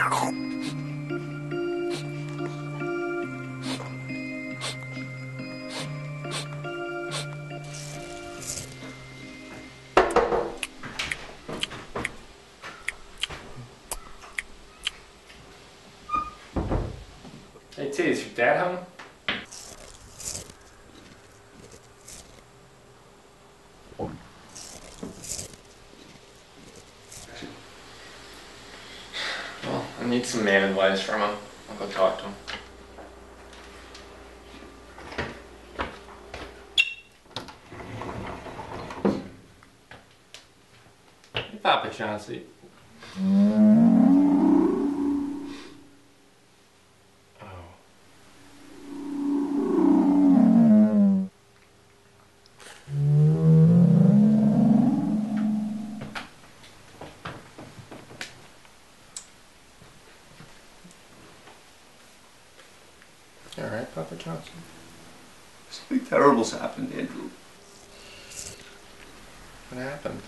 Hey T, is your dad home? Need some man advice from him. I'll go talk to him. Hey, Papa Chauncey. Mm. All right, Papa Johnson? Something terrible's happened, Andrew. What happened?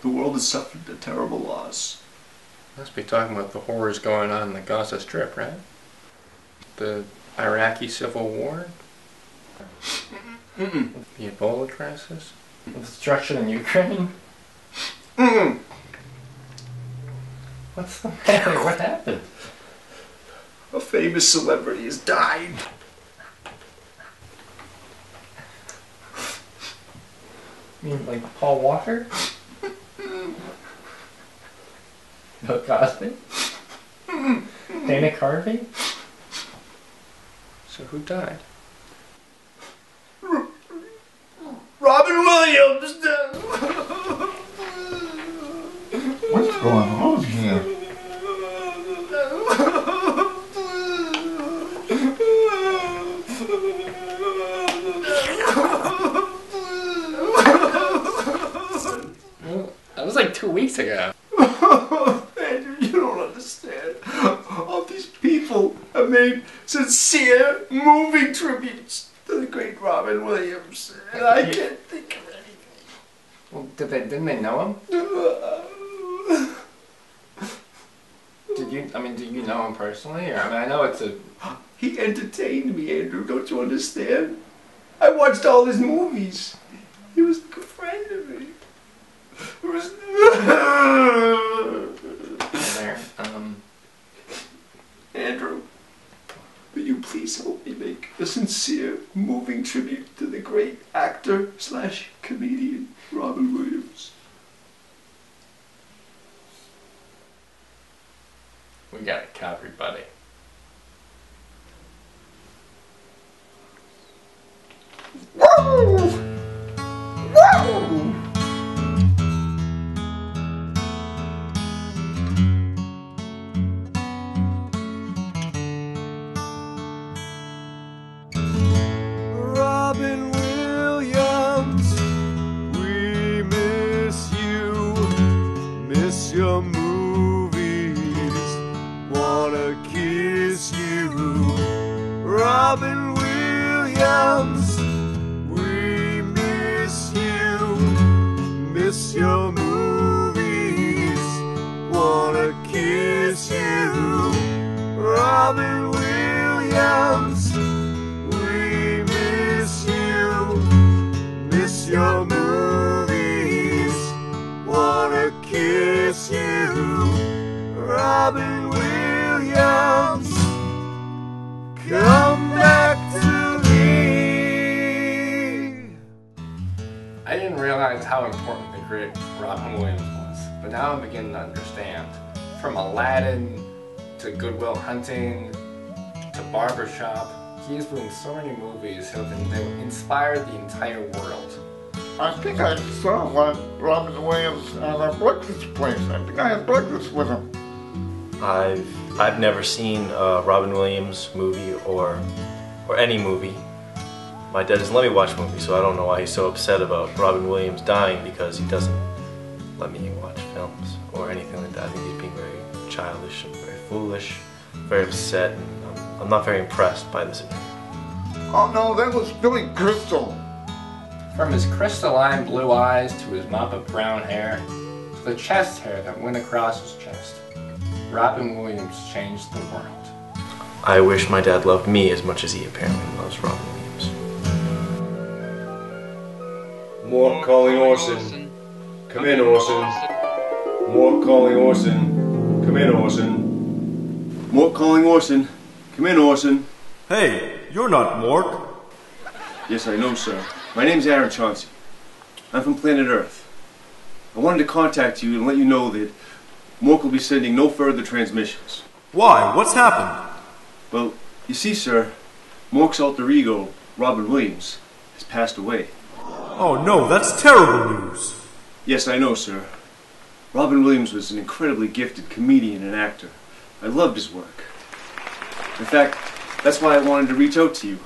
The world has suffered a terrible loss. Must be talking about the horrors going on in the Gaza Strip, right? The Iraqi Civil War? Mm-mm. The Ebola crisis? The destruction in Ukraine? Mm-mm. What's the matter? What happened? A famous celebrity has died. You mean like Paul Walker? Bill Cosby? Dana Carvey? So who died? Robin Williams. What's going on here? Well, that was like two weeks ago. Andrew, you don't understand. All these people have made sincere, moving tributes to the great Robin Williams, and I can't think of anything. Well, did they? Didn't they know him? Did you? I mean, do you know him personally? Or I mean, I know it's a. He entertained me, Andrew. Don't you understand? I watched all his movies. He was a good friend of me. It was. There. Um. Andrew, will you please help me make a sincere, moving tribute to the great actor slash comedian Robin Williams? We got it covered, buddy. Wanna kiss you. Robin Williams, we miss you, miss your movies, wanna kiss you. Robin Williams. How important the great Robin Williams was, but now I'm beginning to understand. From Aladdin to Good Will Hunting to Barbershop, he's been in so many movies that have they inspired the entire world. I think I saw one Robin Williams at a breakfast place. I think I had breakfast with him. I've I've never seen a Robin Williams movie or or any movie. My dad doesn't let me watch movies, so I don't know why he's so upset about Robin Williams dying because he doesn't let me watch films or anything like that. I think he's being very childish and very foolish, very upset, and I'm, I'm not very impressed by this. Oh no, that was Billy Crystal. From his crystalline blue eyes to his mop of brown hair, to the chest hair that went across his chest. Robin Williams changed the world. I wish my dad loved me as much as he apparently loves Robin Williams. Mork calling Orson. Come in, Orson. Mork calling Orson. Come in, Orson. Mork calling Orson. Come in, Orson. Hey, you're not Mork. Yes, I know, sir. My name's Aaron Chauncey. I'm from planet Earth. I wanted to contact you and let you know that Mork will be sending no further transmissions. Why? What's happened? Well, you see, sir, Mork's alter ego, Robin Williams, has passed away. Oh no, that's terrible news. Yes, I know, sir. Robin Williams was an incredibly gifted comedian and actor. I loved his work. In fact, that's why I wanted to reach out to you.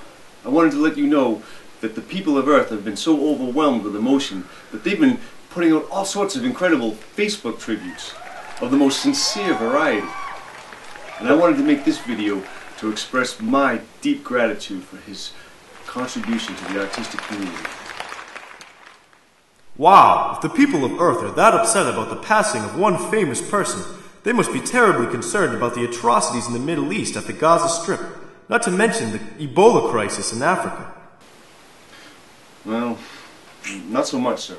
I wanted to let you know that the people of Earth have been so overwhelmed with emotion that they've been putting out all sorts of incredible Facebook tributes of the most sincere variety. And I wanted to make this video to express my deep gratitude for his contribution to the artistic community. Wow, if the people of Earth are that upset about the passing of one famous person, they must be terribly concerned about the atrocities in the Middle East at the Gaza Strip, not to mention the Ebola crisis in Africa. Well, not so much, sir.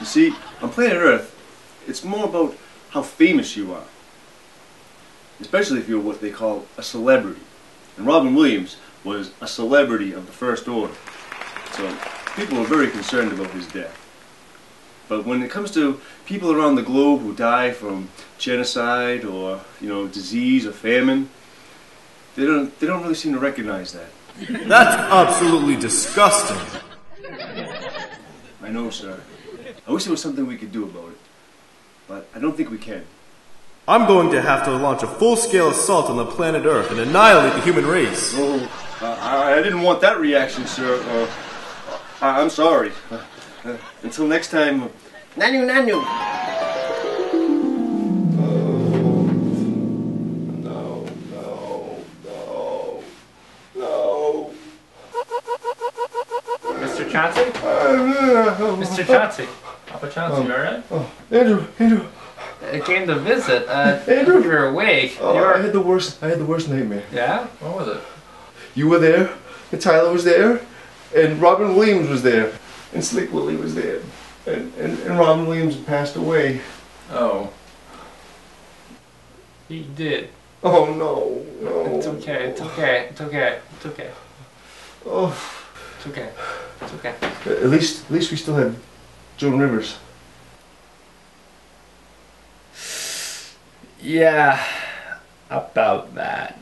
You see, on planet Earth, it's more about how famous you are. Especially if you're what they call a celebrity. And Robin Williams was a celebrity of the first order. So people are very concerned about his death. But when it comes to people around the globe who die from genocide or, you know, disease or famine, they don't they don't really seem to recognize that. That's absolutely disgusting. I know, sir. I wish there was something we could do about it. But I don't think we can. I'm going to have to launch a full-scale assault on the planet Earth and annihilate the human race. Oh, uh, I, didn't want that reaction, sir. Uh, I, I'm sorry. Uh, uh, until next time. Nanu, nanu. No, no, no, no. Mr. Chauncey? Mr. Chauncey? Papa Chauncey, you alright? Andrew, Andrew. I came to visit. Uh, Andrew. you were awake. Oh, you I had the worst. I had the worst nightmare. Yeah? What was it? You were there, and Tyler was there, and Robin Williams was there, and Slick Willy was there, and and, and Robin Williams passed away. Oh. He did. Oh no, no. It's okay, it's okay, it's okay, it's okay, Oh, it's okay, it's okay. at least at least we still had Joan Rivers. Yeah, about that.